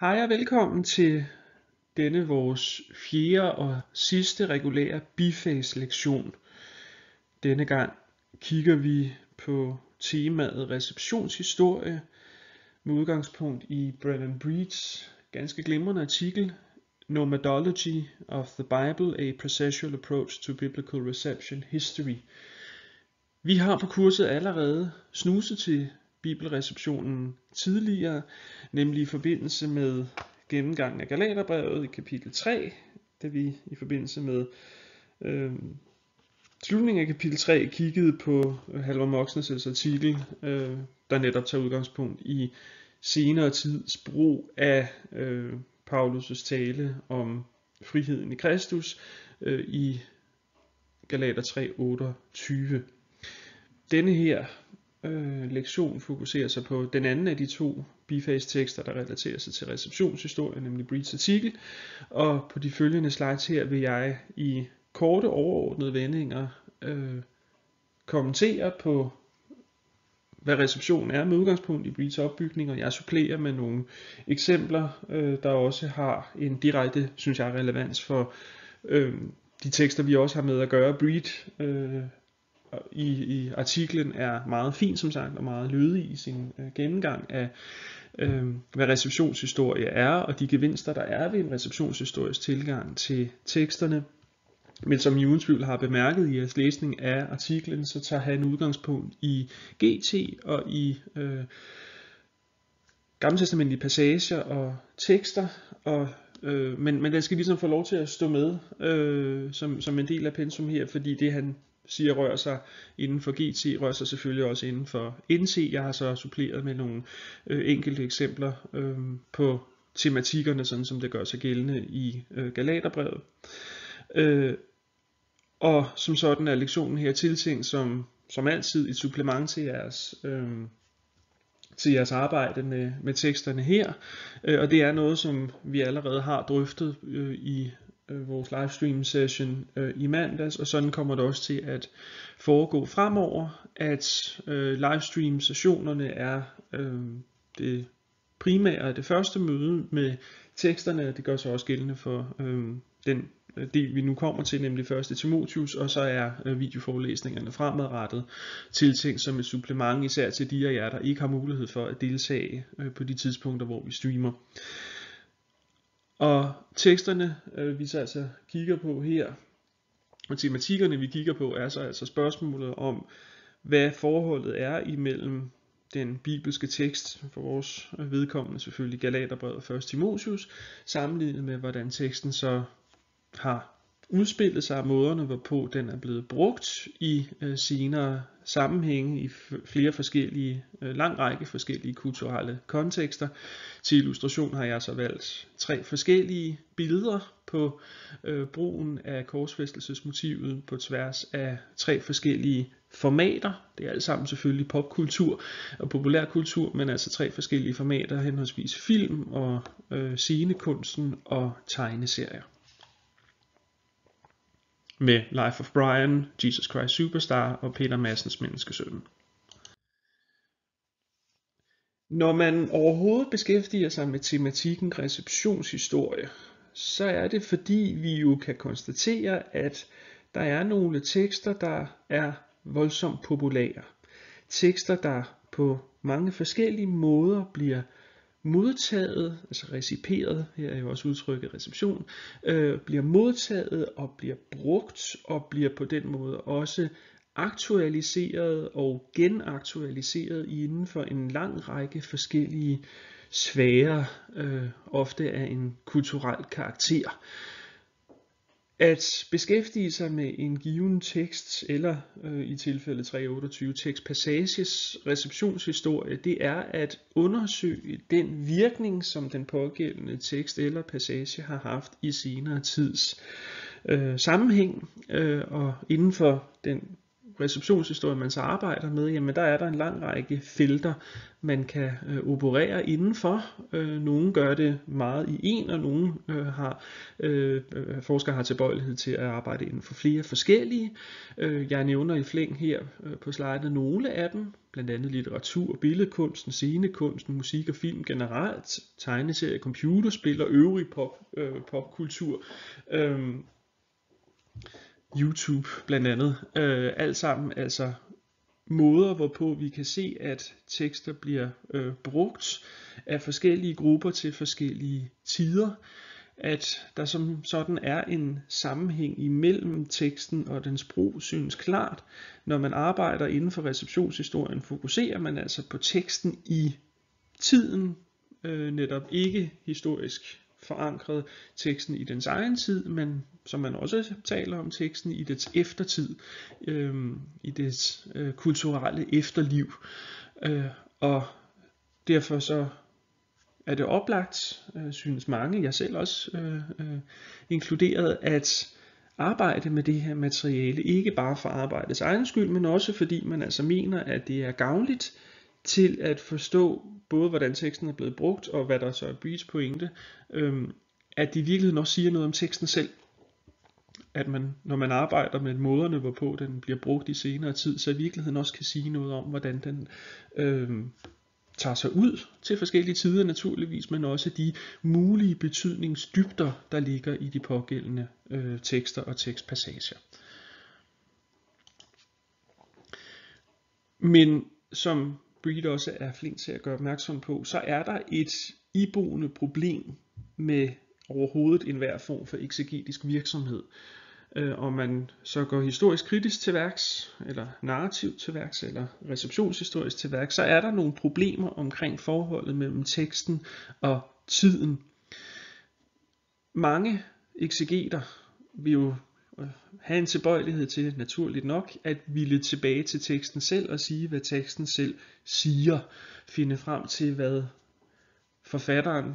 Hej og velkommen til denne vores fjerde og sidste regulære biface lektion. Denne gang kigger vi på temaet receptionshistorie med udgangspunkt i Brennan Breeds ganske glimrende artikel Nomadology of the Bible, a processual approach to biblical reception history. Vi har på kurset allerede snuset til bibelreceptionen tidligere, nemlig i forbindelse med gennemgangen af Galaterbrevet i kapitel 3, da vi i forbindelse med øh, slutningen af kapitel 3 kiggede på Halvor Moxnes' artikel, øh, der netop tager udgangspunkt i senere tids brug af øh, Paulus' tale om friheden i Kristus øh, i Galater 3:28. Denne her øh, lektion fokuserer sig på den anden af de to bifagstekster, der relaterer sig til receptionshistorie, nemlig Breeds artikel. Og på de følgende slides her vil jeg i korte overordnede vendinger øh, kommentere på, hvad receptionen er med udgangspunkt i Breeds opbygning, og jeg supplerer med nogle eksempler, øh, der også har en direkte, synes jeg, relevans for øh, de tekster, vi også har med at gøre. Breed øh, i, i artiklen er meget fin, som sagt, og meget lydig i sin øh, gennemgang af, øh, hvad receptionshistorie er, og de gevinster, der er ved en receptionshistorisk tilgang til teksterne. Men som I uden tvivl har bemærket i jeres læsning af artiklen, så tager han udgangspunkt i GT og i øh, gammeltestamentlige passager og tekster, og, øh, men, men den skal ligesom få lov til at stå med øh, som, som en del af pensum her, fordi det han siger rører sig inden for GT, rører sig selvfølgelig også inden for NC. Jeg har så suppleret med nogle øh, enkelte eksempler øh, på tematikkerne, sådan som det gør sig gældende i øh, Galaterbrevet. Øh, og som sådan er lektionen her tiltænkt som, som altid et supplement til jeres, øh, til jeres arbejde med, med teksterne her. Øh, og det er noget, som vi allerede har drøftet øh, i øh, vores livestream session øh, i mandags, og sådan kommer det også til at foregå fremover, at øh, livestream sessionerne er øh, det primære, det første møde med teksterne, det gør sig også gældende for øh, den del vi nu kommer til, nemlig første Timotius, og så er øh, videoforelæsningerne fremadrettet tiltænkt som et supplement, især til de af jer, der ikke har mulighed for at deltage øh, på de tidspunkter, hvor vi streamer. Og teksterne, øh, vi så altså kigger på her, og tematikkerne vi kigger på, er så altså spørgsmålet om, hvad forholdet er imellem den bibelske tekst, for vores vedkommende selvfølgelig Galaterbrevet 1. Timotius, sammenlignet med hvordan teksten så har udspillet sig af måderne, hvorpå den er blevet brugt i øh, senere sammenhænge i flere forskellige, øh, lang række forskellige kulturelle kontekster. Til illustration har jeg så valgt tre forskellige billeder på øh, brugen af korsfæstelsesmotivet på tværs af tre forskellige formater. Det er alt sammen selvfølgelig popkultur og populærkultur, men altså tre forskellige formater, henholdsvis film og øh, scenekunsten og tegneserier med Life of Brian, Jesus Christ Superstar og Peter Massens Menneskesøn. Når man overhovedet beskæftiger sig med tematikken receptionshistorie, så er det fordi vi jo kan konstatere, at der er nogle tekster, der er voldsomt populære. Tekster, der på mange forskellige måder bliver modtaget, altså reciperet, her er jo også udtrykket reception, øh, bliver modtaget og bliver brugt og bliver på den måde også aktualiseret og genaktualiseret inden for en lang række forskellige sfærer, øh, ofte af en kulturel karakter. At beskæftige sig med en given tekst, eller øh, i tilfælde 328 tekstpassages receptionshistorie, det er at undersøge den virkning, som den pågældende tekst eller passage har haft i senere tids øh, sammenhæng, øh, og inden for den receptionshistorie, man så arbejder med, jamen der er der en lang række felter, man kan øh, operere indenfor. Øh, nogle gør det meget i en, og nogle øh, har øh, øh forskere har tilbøjelighed til at arbejde inden for flere forskellige. Øh, jeg nævner i flæng her øh, på slidet nogle af dem, blandt andet litteratur, billedkunsten, scenekunsten, musik og film generelt, tegneserie, computerspil og øvrig pop, øh, popkultur. Øh, YouTube blandt andet. Øh, alt sammen altså måder, hvorpå vi kan se, at tekster bliver øh, brugt af forskellige grupper til forskellige tider. At der som sådan er en sammenhæng imellem teksten og dens brug, synes klart. Når man arbejder inden for receptionshistorien, fokuserer man altså på teksten i tiden, øh, netop ikke historisk forankret teksten i dens egen tid, men som man også taler om teksten i dets eftertid, øh, i dets øh, kulturelle efterliv. Øh, og derfor så er det oplagt, øh, synes mange, jeg selv også øh, øh, inkluderet, at arbejde med det her materiale, ikke bare for arbejdets egen skyld, men også fordi man altså mener, at det er gavnligt til at forstå både hvordan teksten er blevet brugt, og hvad der så er Breeds pointe, øhm, at de i virkeligheden også siger noget om teksten selv. At man, når man arbejder med måderne, hvorpå den bliver brugt i senere tid, så i virkeligheden også kan sige noget om, hvordan den øhm, tager sig ud til forskellige tider naturligvis, men også de mulige betydningsdybder, der ligger i de pågældende øh, tekster og tekstpassager. Men som Breed også er flink til at gøre opmærksom på, så er der et iboende problem med overhovedet enhver form for eksegetisk virksomhed. Øh, om man så går historisk kritisk til værks, eller narrativt til værks, eller receptionshistorisk til værks, så er der nogle problemer omkring forholdet mellem teksten og tiden. Mange eksegeter vil jo have en tilbøjelighed til, naturligt nok, at ville tilbage til teksten selv og sige, hvad teksten selv siger. Finde frem til, hvad forfatteren,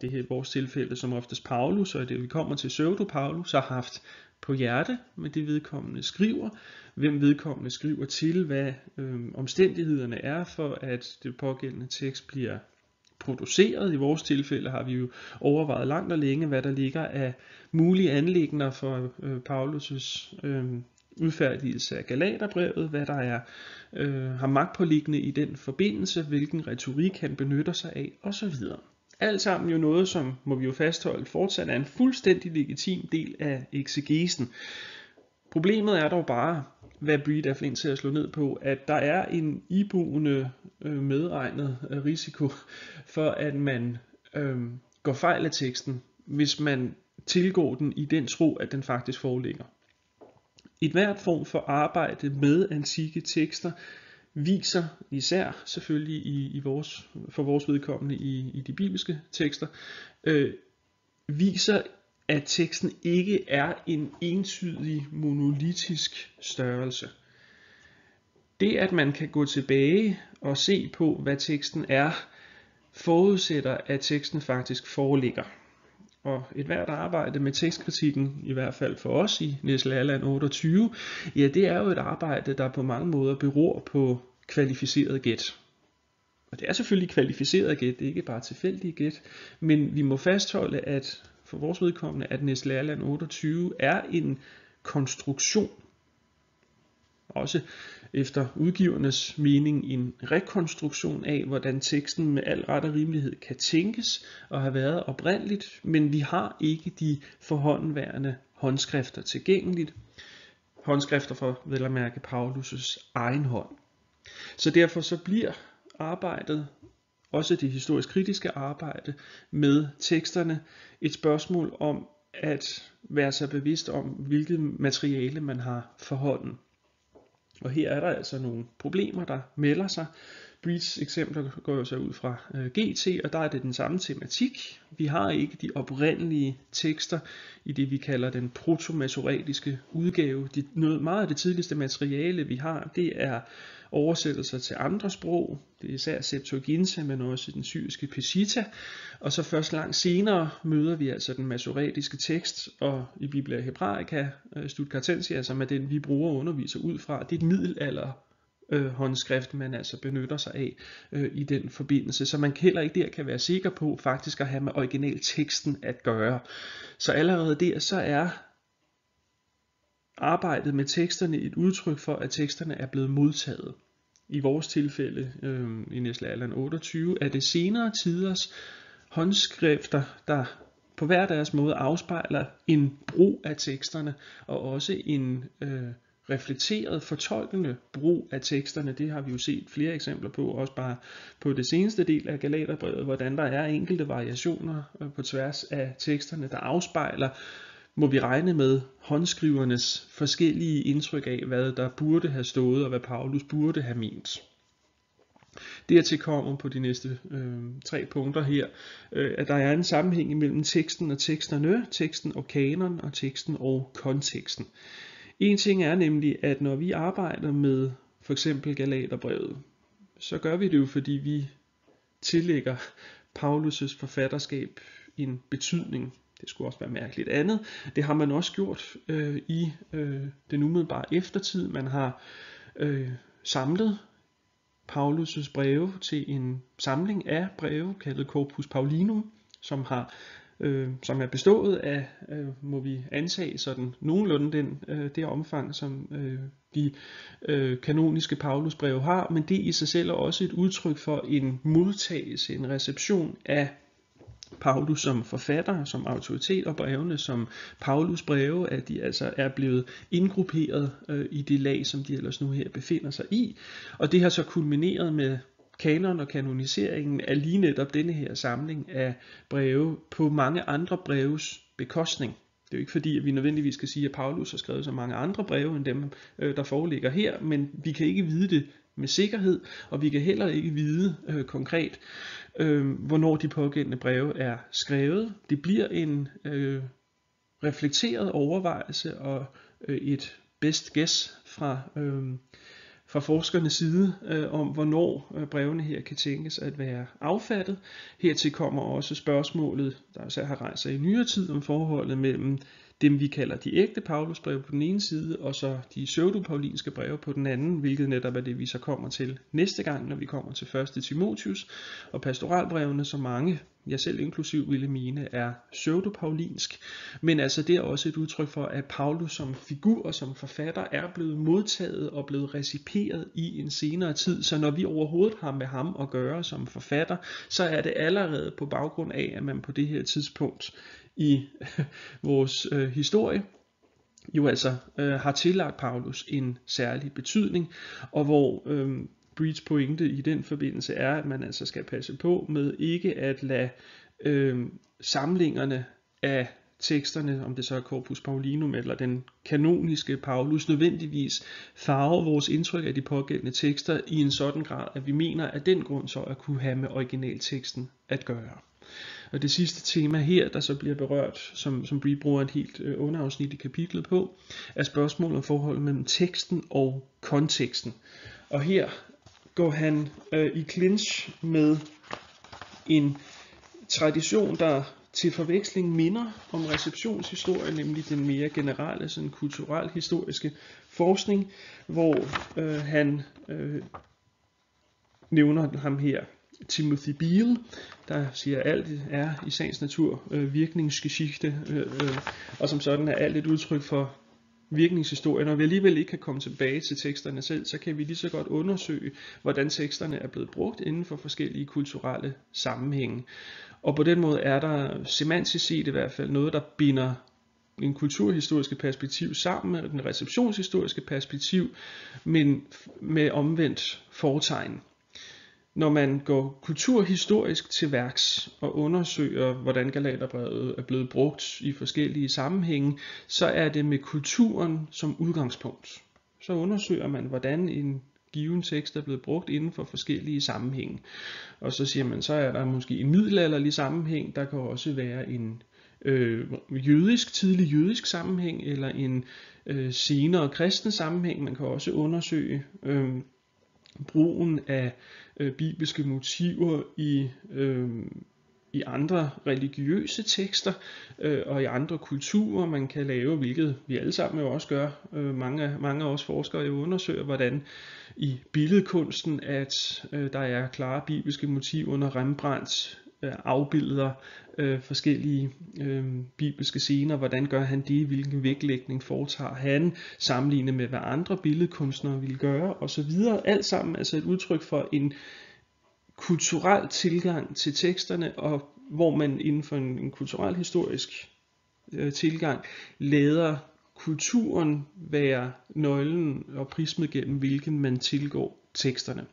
det her i vores tilfælde som oftest Paulus, og det vi kommer til Pseudo-Paulus, har haft på hjerte med det vedkommende skriver, hvem vedkommende skriver til, hvad øh, omstændighederne er for, at det pågældende tekst bliver produceret. I vores tilfælde har vi jo overvejet langt og længe, hvad der ligger af mulige anlægner for øh, Paulus' øh, udfærdigelse af Galaterbrevet, hvad der er øh, har magtpåliggende i den forbindelse, hvilken retorik han benytter sig af osv. Alt sammen jo noget, som må vi jo fastholde fortsat er en fuldstændig legitim del af eksegesen. Problemet er dog bare, hvad Breed er flink til at slå ned på, at der er en iboende øh, medregnet øh, risiko for, at man øh, går fejl af teksten, hvis man tilgår den i den tro, at den faktisk foreligger. Et hvert form for arbejde med antikke tekster viser især selvfølgelig i, i vores, for vores vedkommende i, i de bibelske tekster, øh, viser at teksten ikke er en entydig monolitisk størrelse. Det at man kan gå tilbage og se på hvad teksten er, forudsætter at teksten faktisk foreligger. Og et hvert arbejde med tekstkritikken, i hvert fald for os i Nestle Alland 28, ja det er jo et arbejde, der på mange måder beror på kvalificeret gæt. Og det er selvfølgelig kvalificeret gæt, det er ikke bare tilfældige gæt, men vi må fastholde, at for vores vedkommende, at Nestle Airland 28 er en konstruktion. Også efter udgivernes mening en rekonstruktion af, hvordan teksten med al ret og rimelighed kan tænkes og have været oprindeligt, men vi har ikke de forhåndværende håndskrifter tilgængeligt. Håndskrifter for vel at mærke Paulus' egen hånd. Så derfor så bliver arbejdet også det historisk kritiske arbejde med teksterne, et spørgsmål om at være sig bevidst om, hvilket materiale man har for hånden. Og her er der altså nogle problemer, der melder sig. Breeds eksempler går jo så ud fra øh, GT, og der er det den samme tematik. Vi har ikke de oprindelige tekster i det, vi kalder den protomasoretiske udgave. De, noget, meget af det tidligste materiale, vi har, det er oversættelser til andre sprog. Det er især Septuaginta, men også den syriske Peshitta. Og så først langt senere møder vi altså den masoretiske tekst, og i Biblia Hebraica, øh, Stuttgartensia, som er den, vi bruger og underviser ud fra. Det er et middelalder øh, håndskrift, man altså benytter sig af øh, i den forbindelse. Så man heller ikke der kan være sikker på faktisk at have med originalteksten at gøre. Så allerede der, så er arbejdet med teksterne et udtryk for, at teksterne er blevet modtaget. I vores tilfælde, øh, i Næsle 28, er det senere tiders håndskrifter, der på hver deres måde afspejler en brug af teksterne, og også en øh, reflekteret, fortolkende brug af teksterne. Det har vi jo set flere eksempler på, også bare på det seneste del af Galaterbrevet, hvordan der er enkelte variationer øh, på tværs af teksterne, der afspejler, må vi regne med håndskrivernes forskellige indtryk af, hvad der burde have stået, og hvad Paulus burde have ment. Dertil kommer på de næste øh, tre punkter her, øh, at der er en sammenhæng mellem teksten og teksterne, teksten og kanon og teksten og konteksten. En ting er nemlig, at når vi arbejder med for eksempel Galaterbrevet, så gør vi det jo, fordi vi tillægger Paulus' forfatterskab en betydning. Det skulle også være mærkeligt andet. Det har man også gjort øh, i øh, den umiddelbare eftertid. Man har øh, samlet Paulus' breve til en samling af breve, kaldet Corpus Paulinum, som har øh, som er bestået af, øh, må vi antage, sådan nogenlunde den, øh, det omfang, som øh, de øh, kanoniske Paulusbreve har, men det i sig selv er også et udtryk for en modtagelse, en reception af Paulus som forfatter, som autoritet og brevene som Paulus breve, at de altså er blevet indgrupperet øh, i det lag, som de ellers nu her befinder sig i. Og det har så kulmineret med kanon og kanoniseringen er lige netop denne her samling af breve på mange andre breves bekostning. Det er jo ikke fordi, at vi nødvendigvis skal sige, at Paulus har skrevet så mange andre breve end dem, øh, der foreligger her, men vi kan ikke vide det med sikkerhed, og vi kan heller ikke vide øh, konkret, øh, hvornår de pågældende breve er skrevet. Det bliver en øh, reflekteret overvejelse og øh, et best guess fra øh, fra forskernes side øh, om, hvornår øh, brevene her kan tænkes at være affattet. Hertil kommer også spørgsmålet, der også har rejst sig i nyere tid, om forholdet mellem dem vi kalder de ægte Paulusbreve på den ene side, og så de pseudopaulinske breve på den anden, hvilket netop er det, vi så kommer til næste gang, når vi kommer til 1. Timotius, og pastoralbrevene, som mange, jeg selv inklusiv ville mene, er pseudopaulinsk, men altså det er også et udtryk for, at Paulus som figur og som forfatter er blevet modtaget og blevet reciperet i en senere tid, så når vi overhovedet har med ham at gøre som forfatter, så er det allerede på baggrund af, at man på det her tidspunkt i vores øh, historie, jo altså øh, har tillagt Paulus en særlig betydning, og hvor øh, Breeds pointe i den forbindelse er, at man altså skal passe på med ikke at lade øh, samlingerne af teksterne, om det så er Corpus Paulinum eller den kanoniske Paulus, nødvendigvis farve vores indtryk af de pågældende tekster i en sådan grad, at vi mener at den grund så at kunne have med originalteksten at gøre. Og det sidste tema her, der så bliver berørt, som, som Brie bruger et helt øh, underafsnit i kapitlet på, er spørgsmålet om forholdet mellem teksten og konteksten. Og her går han øh, i clinch med en tradition, der til forveksling minder om receptionshistorie, nemlig den mere generelle, sådan kulturel historiske forskning, hvor øh, han øh, nævner ham her Timothy Beale, der siger, at alt er i sagens natur øh, virkningsgeschichte, øh, øh, og som sådan er alt et udtryk for virkningshistorien, Når vi alligevel ikke kan komme tilbage til teksterne selv, så kan vi lige så godt undersøge, hvordan teksterne er blevet brugt inden for forskellige kulturelle sammenhænge. Og på den måde er der semantisk set i hvert fald noget, der binder en kulturhistoriske perspektiv sammen med den receptionshistoriske perspektiv, men med omvendt foretegn når man går kulturhistorisk til værks og undersøger, hvordan Galaterbrevet er blevet brugt i forskellige sammenhænge, så er det med kulturen som udgangspunkt. Så undersøger man, hvordan en given tekst er blevet brugt inden for forskellige sammenhænge. Og så siger man, så er der måske en middelalderlig sammenhæng, der kan også være en øh, jødisk, tidlig jødisk sammenhæng, eller en øh, senere kristen sammenhæng. Man kan også undersøge øh, brugen af øh, bibelske motiver i øh, i andre religiøse tekster øh, og i andre kulturer, man kan lave, hvilket vi alle sammen jo også gør. Øh, mange, mange af os forskere jo undersøger, hvordan i billedkunsten, at øh, der er klare bibelske motiver, når Rembrandt Øh, afbilder øh, forskellige øh, bibelske scener, hvordan gør han det, hvilken vægtlægning foretager han, sammenlignet med hvad andre billedkunstnere vil gøre osv. Alt sammen altså et udtryk for en kulturel tilgang til teksterne, og hvor man inden for en, en kulturel historisk øh, tilgang lader kulturen være nøglen og prismet gennem hvilken man tilgår teksterne.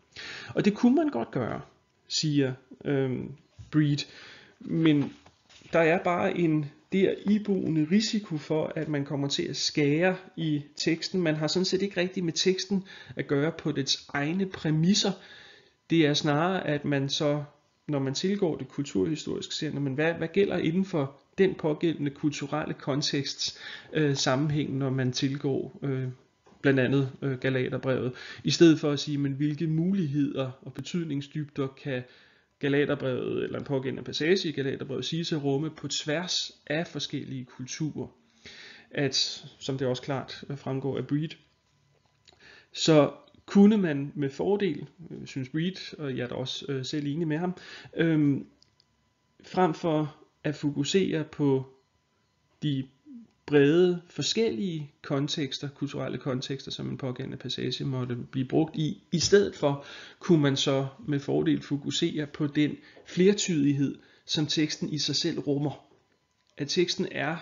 Og det kunne man godt gøre, siger øh, Breed, men der er bare en der iboende risiko for, at man kommer til at skære i teksten. Man har sådan set ikke rigtigt med teksten at gøre på dets egne præmisser, det er snarere, at man så, når man tilgår det kulturhistorisk, ser, men hvad, hvad gælder inden for den pågældende kulturelle kontekst øh, sammenhæng, når man tilgår øh, blandt andet øh, Galaterbrevet, i stedet for at sige, men hvilke muligheder og betydningsdybder kan Galaterbrevet eller en pågældende passage i Galaterbrevet sige at rumme på tværs af forskellige kulturer. At, som det også klart fremgår af Breed, så kunne man med fordel, øh, synes Reed, og jeg er da også øh, selv enig med ham, øh, frem for at fokusere på de brede, forskellige kontekster, kulturelle kontekster, som en pågældende passage måtte blive brugt i. I stedet for kunne man så med fordel fokusere på den flertydighed, som teksten i sig selv rummer. At teksten er,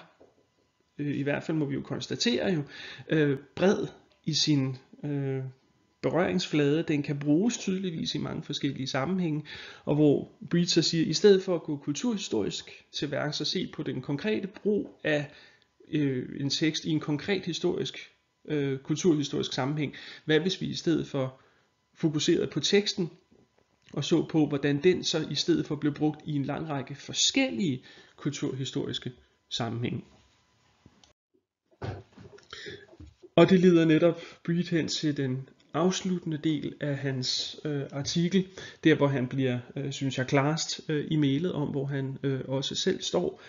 øh, i hvert fald må vi jo konstatere jo, øh, bred i sin øh, berøringsflade, den kan bruges tydeligvis i mange forskellige sammenhænge, og hvor Breitzer siger, at i stedet for at gå kulturhistorisk til værks og se på den konkrete brug af øh, en tekst i en konkret historisk, øh, kulturhistorisk sammenhæng, hvad hvis vi i stedet for fokuserede på teksten, og så på, hvordan den så i stedet for blev brugt i en lang række forskellige kulturhistoriske sammenhænge. Og det leder netop Breed hen til den afsluttende del af hans øh, artikel, der hvor han bliver, øh, synes jeg, klarest øh, i mailet om, hvor han øh, også selv står.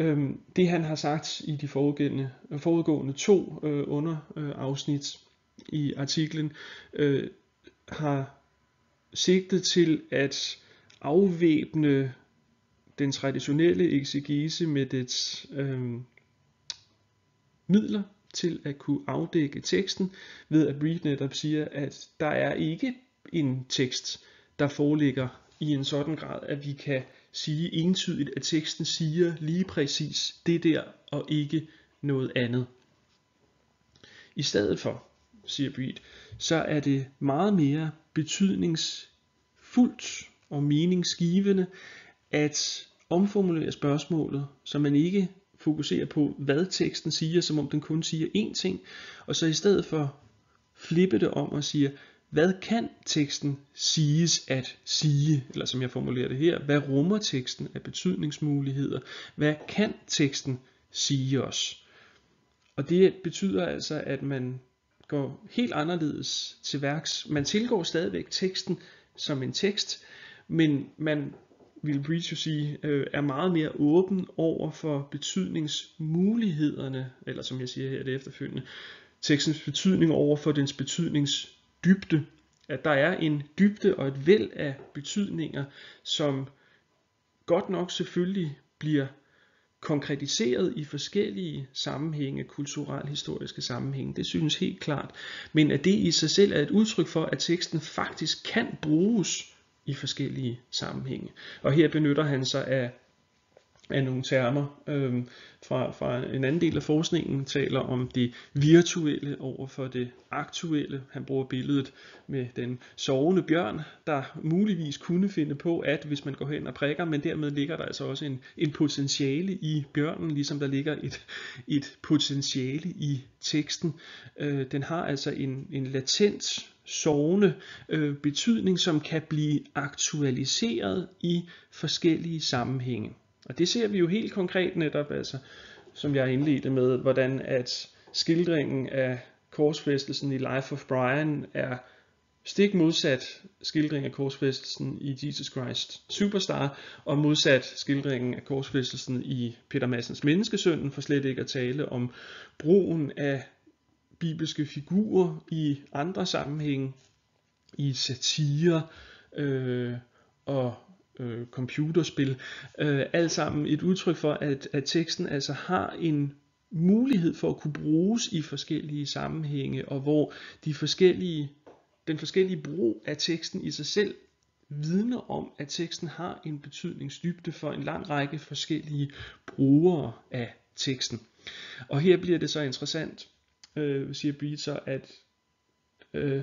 Øhm, det han har sagt i de foregående, foregående to øh, underafsnit øh, i artiklen, øh, har sigtet til at afvæbne den traditionelle eksegese med dets øh, midler, til at kunne afdække teksten, ved at Reed netop siger, at der er ikke en tekst, der foreligger i en sådan grad, at vi kan sige entydigt, at teksten siger lige præcis det der, og ikke noget andet. I stedet for, siger Breed, så er det meget mere betydningsfuldt og meningsgivende at omformulere spørgsmålet, så man ikke fokuserer på, hvad teksten siger, som om den kun siger én ting, og så i stedet for flippe det om og sige, hvad kan teksten siges at sige, eller som jeg formulerer det her, hvad rummer teksten af betydningsmuligheder, hvad kan teksten sige os? Og det betyder altså, at man går helt anderledes til værks. Man tilgår stadigvæk teksten som en tekst, men man vil Breach sige, øh, er meget mere åben over for betydningsmulighederne, eller som jeg siger her det efterfølgende, tekstens betydning over for dens betydningsdybde. At der er en dybde og et væld af betydninger, som godt nok selvfølgelig bliver konkretiseret i forskellige sammenhænge, kulturel-historiske sammenhænge, det synes helt klart, men at det i sig selv er et udtryk for, at teksten faktisk kan bruges i forskellige sammenhænge. Og her benytter han sig af, af nogle termer øh, fra, fra en anden del af forskningen, taler om det virtuelle over for det aktuelle. Han bruger billedet med den sovende bjørn, der muligvis kunne finde på, at hvis man går hen og prikker, men dermed ligger der altså også en, en potentiale i bjørnen, ligesom der ligger et, et potentiale i teksten. Øh, den har altså en, en latent sovende øh, betydning, som kan blive aktualiseret i forskellige sammenhænge. Og det ser vi jo helt konkret netop, altså, som jeg indledte med, hvordan at skildringen af korsfæstelsen i Life of Brian er stik modsat skildringen af korsfæstelsen i Jesus Christ Superstar, og modsat skildringen af korsfæstelsen i Peter Massens Menneskesønden, for slet ikke at tale om brugen af bibelske figurer i andre sammenhænge, i satire øh, og øh, computerspil. Øh, alt sammen et udtryk for, at, at teksten altså har en mulighed for at kunne bruges i forskellige sammenhænge, og hvor de forskellige, den forskellige brug af teksten i sig selv vidner om, at teksten har en betydningsdybde for en lang række forskellige brugere af teksten. Og her bliver det så interessant, øh, siger Beat at øh,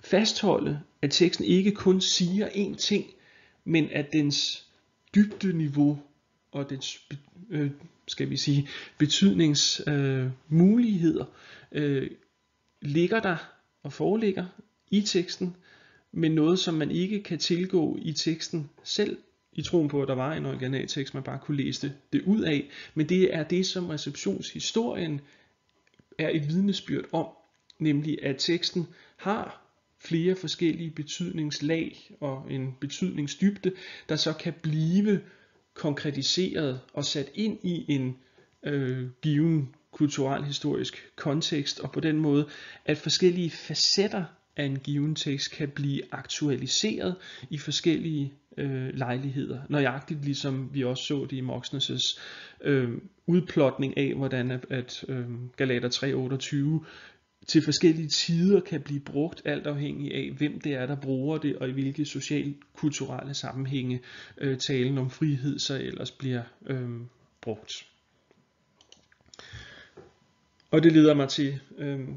fastholde, at teksten ikke kun siger én ting, men at dens dybdeniveau og dens øh, skal vi sige betydningsmuligheder øh, øh, ligger der og foreligger i teksten, men noget som man ikke kan tilgå i teksten selv i troen på, at der var en originaltekst, man bare kunne læse det, det ud af. Men det er det, som receptionshistorien er et vidnesbyrd om, nemlig at teksten har flere forskellige betydningslag og en betydningsdybde, der så kan blive konkretiseret og sat ind i en øh, given kulturel-historisk kontekst, og på den måde, at forskellige facetter af en given tekst kan blive aktualiseret i forskellige øh, lejligheder. Nøjagtigt ligesom vi også så det i Moxnes' øh, udplotning af, hvordan at, at øh, Galater 3.28 til forskellige tider kan blive brugt, alt afhængig af, hvem det er, der bruger det, og i hvilke social-kulturelle sammenhænge øh, talen om frihed så ellers bliver øh, brugt. Og det leder mig til øh,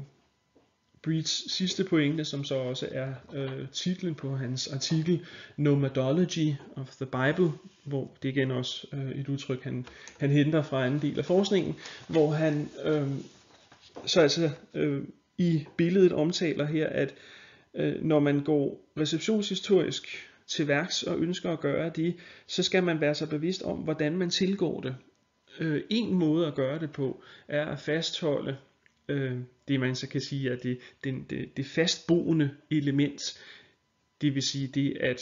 Breeds sidste pointe, som så også er øh, titlen på hans artikel Nomadology of the Bible, hvor det igen også øh, et udtryk, han, han henter fra en del af forskningen, hvor han øh, så altså øh, i billedet omtaler her, at øh, når man går receptionshistorisk til værks og ønsker at gøre det, så skal man være så bevidst om, hvordan man tilgår det. Øh, en måde at gøre det på er at fastholde øh, det, man så kan sige er det, det, det, det fastboende element. Det vil sige det, at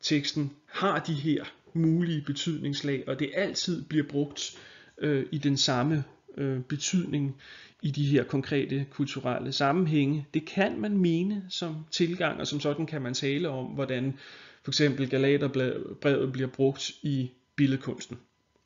teksten har de her mulige betydningslag, og det altid bliver brugt øh, i den samme øh, betydning i de her konkrete kulturelle sammenhænge. Det kan man mene som tilgang, og som sådan kan man tale om, hvordan for eksempel Galaterbrevet bliver brugt i billedkunsten.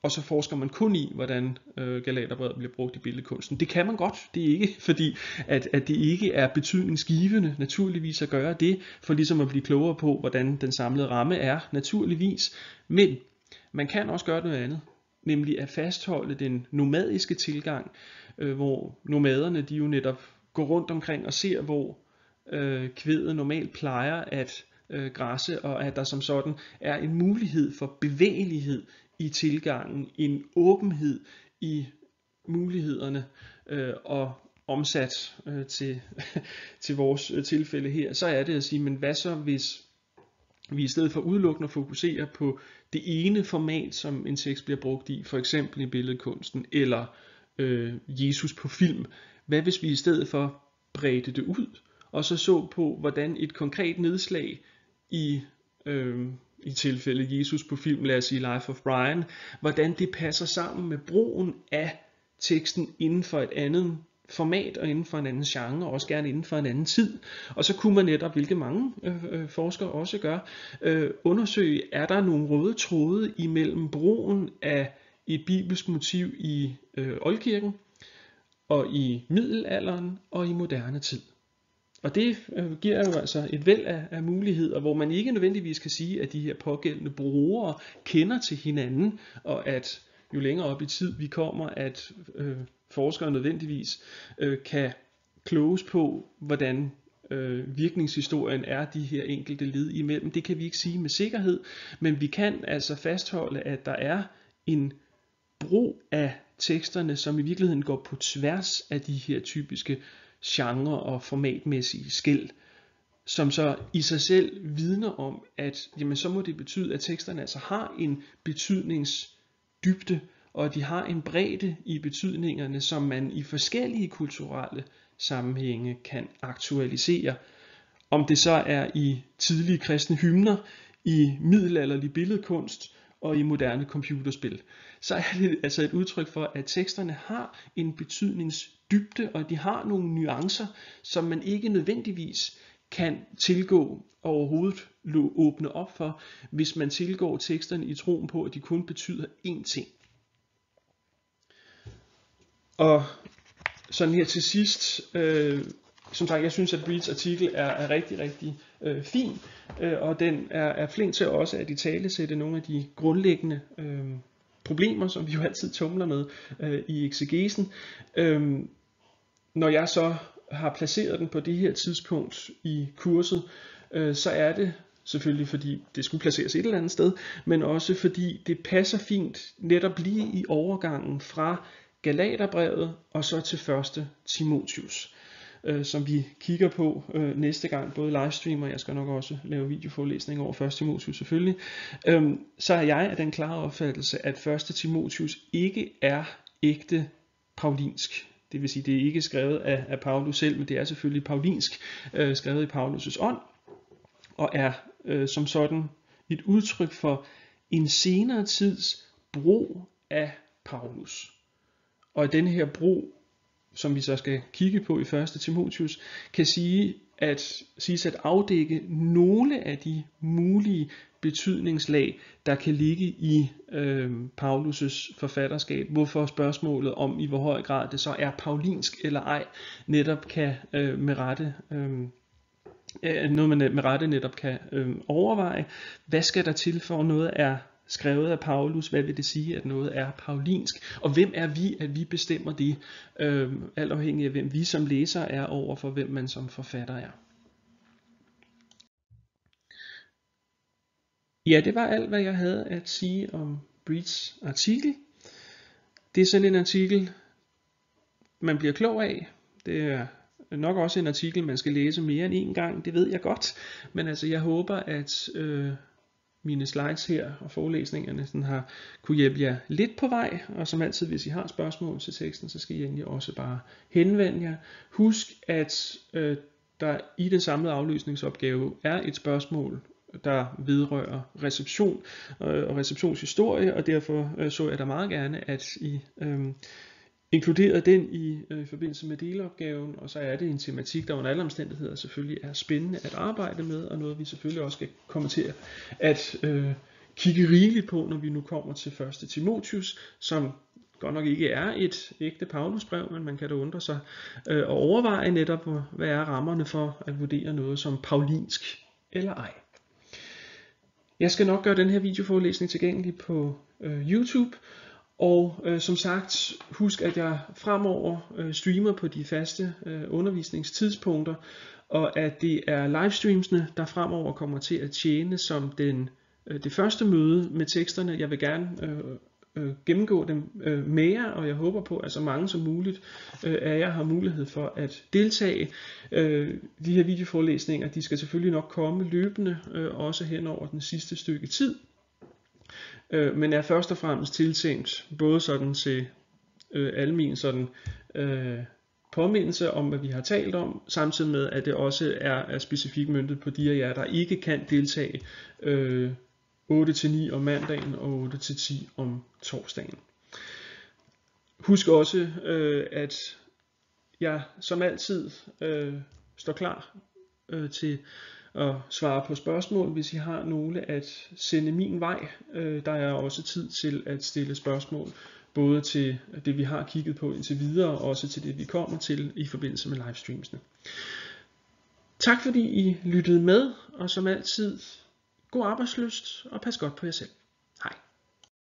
Og så forsker man kun i, hvordan øh, Galaterbrevet bliver brugt i billedkunsten. Det kan man godt. Det er ikke fordi, at, at det ikke er betydningsgivende naturligvis at gøre det, for ligesom at blive klogere på, hvordan den samlede ramme er naturligvis. Men man kan også gøre noget andet nemlig at fastholde den nomadiske tilgang, øh, hvor nomaderne de jo netop går rundt omkring og ser, hvor øh, kvædet normalt plejer at øh, græsse, og at der som sådan er en mulighed for bevægelighed i tilgangen, en åbenhed i mulighederne, øh, og omsat øh, til, til vores øh, tilfælde her, så er det at sige, men hvad så hvis vi i stedet for udelukkende fokuserer fokusere på det ene format, som en tekst bliver brugt i, for eksempel i billedkunsten, eller øh, Jesus på film. Hvad hvis vi i stedet for bredte det ud, og så så på, hvordan et konkret nedslag i, øh, i tilfælde Jesus på film, lad os sige Life of Brian, hvordan det passer sammen med brugen af teksten inden for et andet format og inden for en anden genre, og også gerne inden for en anden tid. Og så kunne man netop, hvilket mange øh, øh, forskere også gør, øh, undersøge, er der nogle røde tråde imellem brugen af et bibelsk motiv i øh, oldkirken, og i middelalderen og i moderne tid. Og det øh, giver jo altså et væld af, af muligheder, hvor man ikke nødvendigvis kan sige, at de her pågældende brugere kender til hinanden, og at jo længere op i tid vi kommer, at øh, forskere nødvendigvis øh, kan kloges på, hvordan øh, virkningshistorien er de her enkelte led imellem. Det kan vi ikke sige med sikkerhed, men vi kan altså fastholde, at der er en brug af teksterne, som i virkeligheden går på tværs af de her typiske genre og formatmæssige skæld. som så i sig selv vidner om, at jamen, så må det betyde, at teksterne altså har en betydningsdybde, og de har en bredde i betydningerne, som man i forskellige kulturelle sammenhænge kan aktualisere. Om det så er i tidlige kristne hymner, i middelalderlig billedkunst og i moderne computerspil, så er det altså et udtryk for, at teksterne har en betydningsdybde, og de har nogle nuancer, som man ikke nødvendigvis kan tilgå overhovedet åbne op for, hvis man tilgår teksterne i troen på, at de kun betyder én ting. Og sådan her til sidst, øh, som sagt, jeg synes, at Breeds artikel er, er rigtig, rigtig øh, fin, øh, og den er, er flink til også at i tale sætte nogle af de grundlæggende øh, problemer, som vi jo altid tumler med øh, i exegesen. Øh, når jeg så har placeret den på det her tidspunkt i kurset, øh, så er det selvfølgelig fordi det skulle placeres et eller andet sted, men også fordi det passer fint netop lige i overgangen fra Galaterbrevet og så til første Timotius, øh, som vi kigger på øh, næste gang, både livestream og jeg skal nok også lave videoforelæsning over første Timotius selvfølgelig, øh, så er jeg af den klare opfattelse, at første Timotius ikke er ægte paulinsk. Det vil sige, det er ikke skrevet af, af Paulus selv, men det er selvfølgelig paulinsk, øh, skrevet i Paulus' ånd, og er øh, som sådan et udtryk for en senere tids brug af Paulus. Og den her bro, som vi så skal kigge på i 1. Timotius, kan sige at siges at afdække nogle af de mulige betydningslag, der kan ligge i øh, Paulus' forfatterskab, hvorfor spørgsmålet om i hvor høj grad det så er paulinsk eller ej, netop kan øh, med rette øh, øh noget man med rette netop kan øh, overveje. Hvad skal der til for noget er skrevet af Paulus, hvad vil det sige, at noget er paulinsk? Og hvem er vi, at vi bestemmer det, øh, alt afhængig af hvem vi som læser er over for, hvem man som forfatter er. Ja, det var alt, hvad jeg havde at sige om Breeds artikel. Det er sådan en artikel, man bliver klog af. Det er nok også en artikel, man skal læse mere end en gang, det ved jeg godt. Men altså, jeg håber, at øh, mine slides her og forelæsningerne sådan har kunne hjælpe jer lidt på vej. Og som altid, hvis I har spørgsmål til teksten, så skal I egentlig også bare henvende jer. Husk, at øh, der i den samlede afløsningsopgave er et spørgsmål der vedrører reception øh, og receptionshistorie, og derfor øh, så jeg da meget gerne, at I øh, inkluderet den i øh, forbindelse med delopgaven, og så er det en tematik, der under alle omstændigheder selvfølgelig er spændende at arbejde med, og noget vi selvfølgelig også skal komme til at øh, kigge rigeligt på, når vi nu kommer til 1. Timotius, som godt nok ikke er et ægte Paulusbrev, men man kan da undre sig øh, og overveje netop, hvad er rammerne for at vurdere noget som paulinsk eller ej. Jeg skal nok gøre den her videoforelæsning tilgængelig på øh, YouTube, og øh, som sagt, husk at jeg fremover øh, streamer på de faste øh, undervisningstidspunkter, og at det er livestreamsene, der fremover kommer til at tjene som den, øh, det første møde med teksterne. Jeg vil gerne øh, øh, gennemgå dem øh, mere, og jeg håber på, at så mange som muligt øh, af jer har mulighed for at deltage. Øh, de her videoforelæsninger, de skal selvfølgelig nok komme løbende, øh, også hen over den sidste stykke tid, øh, men er først og fremmest tiltænkt både sådan til øh, almen sådan øh, påmindelse om, hvad vi har talt om, samtidig med, at det også er, er specifikt myndet på de af jer, der ikke kan deltage øh, 8-9 om mandagen og 8-10 om torsdagen. Husk også, øh, at jeg som altid øh, står klar øh, til at svare på spørgsmål, hvis I har nogle at sende min vej. Øh, der er også tid til at stille spørgsmål, både til det vi har kigget på indtil videre, og også til det vi kommer til i forbindelse med livestreamsene. Tak fordi I lyttede med, og som altid God arbejdsløst, og pas godt på jer selv.